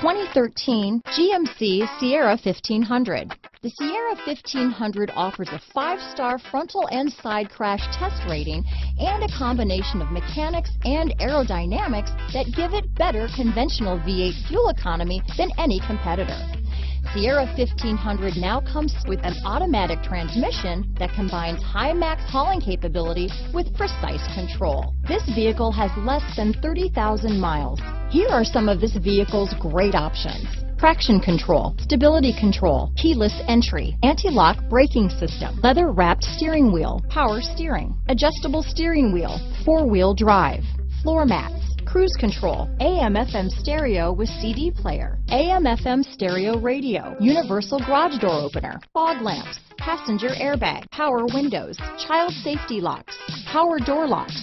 2013 GMC Sierra 1500. The Sierra 1500 offers a five-star frontal and side crash test rating and a combination of mechanics and aerodynamics that give it better conventional V8 fuel economy than any competitor. Sierra 1500 now comes with an automatic transmission that combines high max hauling capability with precise control. This vehicle has less than 30,000 miles. Here are some of this vehicle's great options. Traction control, stability control, keyless entry, anti-lock braking system, leather wrapped steering wheel, power steering, adjustable steering wheel, four-wheel drive, floor mats, cruise control, AM FM stereo with CD player, AM FM stereo radio, universal garage door opener, fog lamps, passenger airbag, power windows, child safety locks, power door locks,